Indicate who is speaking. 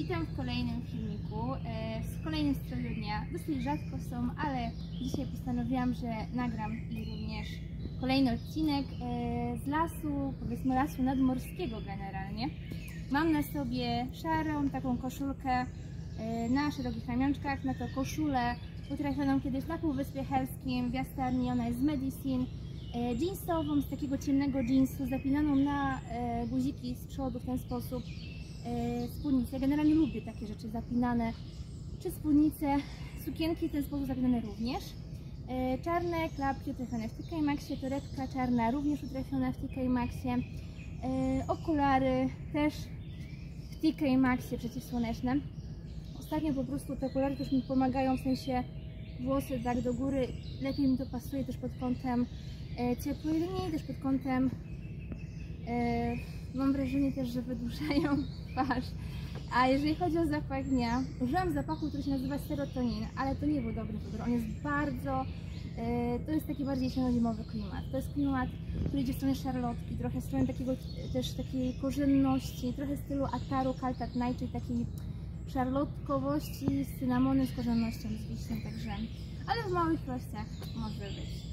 Speaker 1: Witam w kolejnym filmiku, e, w kolejnym stroju dnia. Dosyć rzadko są, ale dzisiaj postanowiłam, że nagram i również kolejny odcinek e, z lasu, powiedzmy lasu nadmorskiego generalnie. Mam na sobie szarą taką koszulkę e, na szerokich ramionczkach, na to koszulę utrafioną kiedyś na Półwyspie Helskim w Jastarni, ona jest z Medicine. Jeansową, z takiego ciemnego jeansu, zapinaną na guziki z przodu w ten sposób e, spódnicę. Ja generalnie lubię takie rzeczy zapinane, czy spódnice, sukienki w ten sposób zapinane również. E, czarne klapki utrafione w TK Maxie, torebka czarna również utrafiona w TK Maxie. E, okulary też w TK Maxie przeciwsłoneczne. Ostatnio po prostu te okulary też mi pomagają, w sensie włosy tak do góry, lepiej mi to pasuje też pod kątem ciepłej linii, też pod kątem mam wrażenie też, że wydłużają twarz. A jeżeli chodzi o zapach dnia, użyłam zapachu, który się nazywa serotonin, ale to nie był dobry wybór. On jest bardzo, e, to jest taki bardziej zimowy klimat. To jest klimat, który idzie w stronę szarlotki, trochę w stronę takiego też takiej korzenności, trochę stylu ataru, kaltat night, czyli takiej szarlotkowości z cynamonem, z korzennością, z wiśnią, także, ale w małych ilościach może być.